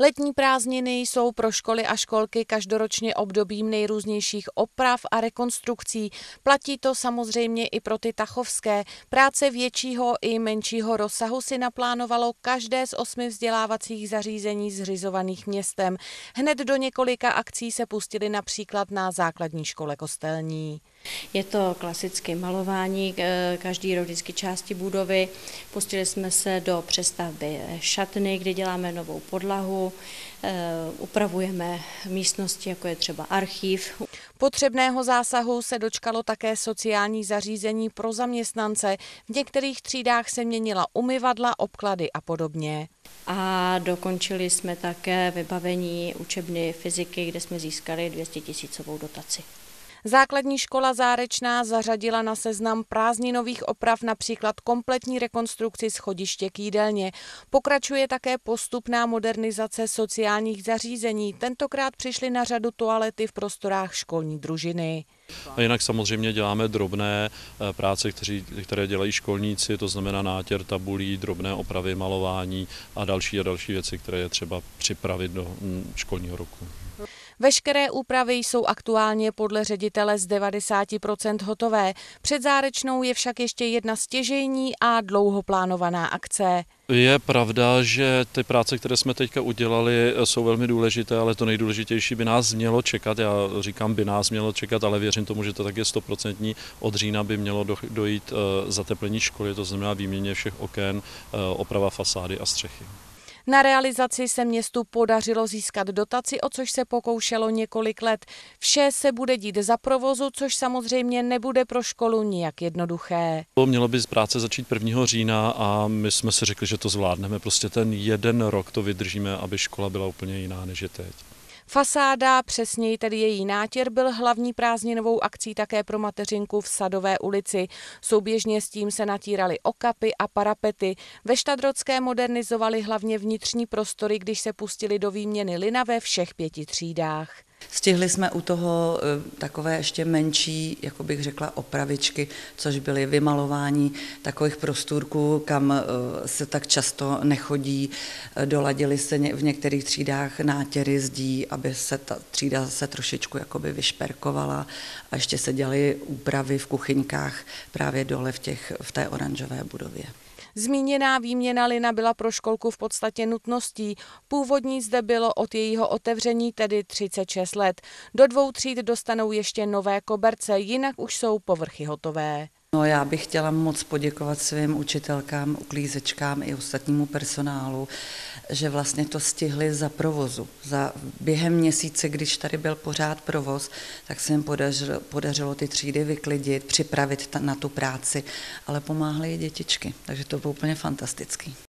Letní prázdniny jsou pro školy a školky každoročně obdobím nejrůznějších oprav a rekonstrukcí. Platí to samozřejmě i pro ty tachovské. Práce většího i menšího rozsahu si naplánovalo každé z osmi vzdělávacích zařízení zřizovaných městem. Hned do několika akcí se pustili například na základní škole kostelní. Je to klasické malování, eh, každý rok vždycky části budovy. Pustili jsme se do přestavby šatny, kde děláme novou podlahu, eh, upravujeme místnosti, jako je třeba archív. Potřebného zásahu se dočkalo také sociální zařízení pro zaměstnance. V některých třídách se měnila umyvadla, obklady a podobně. A dokončili jsme také vybavení učebny fyziky, kde jsme získali 200 tisícovou dotaci. Základní škola Zárečná zařadila na seznam prázdninových oprav například kompletní rekonstrukci schodiště k jídelně. Pokračuje také postupná modernizace sociálních zařízení. Tentokrát přišly na řadu toalety v prostorách školní družiny. A jinak samozřejmě děláme drobné eh, práce, které dělají školníci, to znamená nátěr tabulí, drobné opravy, malování a další a další věci, které je třeba připravit do mm, školního roku. Veškeré úpravy jsou aktuálně podle ředitele z 90% hotové. Před zárečnou je však ještě jedna stěžejní a dlouho plánovaná akce. Je pravda, že ty práce, které jsme teďka udělali, jsou velmi důležité, ale to nejdůležitější by nás mělo čekat. Já říkám, by nás mělo čekat, ale věřím tomu, že to tak je stoprocentní. Od října by mělo dojít eh, zateplení školy, to znamená výměně všech oken, eh, oprava fasády a střechy. Na realizaci se městu podařilo získat dotaci, o což se pokoušelo několik let. Vše se bude dít za provozu, což samozřejmě nebude pro školu nijak jednoduché. Mělo by z práce začít 1. října a my jsme si řekli, že to zvládneme. Prostě ten jeden rok to vydržíme, aby škola byla úplně jiná než je teď. Fasáda, přesněji tedy její nátěr, byl hlavní prázdninovou akcí také pro mateřinku v Sadové ulici. Souběžně s tím se natíraly okapy a parapety. Ve Štadrocké modernizovali hlavně vnitřní prostory, když se pustili do výměny lina ve všech pěti třídách. Stihli jsme u toho eh, takové ještě menší, jako bych řekla, opravičky, což byly vymalování takových prostůrků, kam eh, se tak často nechodí. Eh, doladili se v některých třídách nátěry zdí, aby se ta třída se trošičku jakoby vyšperkovala a ještě se dělaly úpravy v kuchyňkách právě dole v, těch, v té oranžové budově. Zmíněná výměna lina byla pro školku v podstatě nutností. Původní zde bylo od jejího otevření tedy 36 let. Do dvou tříd dostanou ještě nové koberce, jinak už jsou povrchy hotové. No já bych chtěla moc poděkovat svým učitelkám, uklízečkám i ostatnímu personálu, že vlastně to stihli za provozu. Za během měsíce, když tady byl pořád provoz, tak se jim podařilo, podařilo ty třídy vyklidit, připravit ta, na tu práci, ale pomáhly i dětičky, takže to bylo úplně fantastický.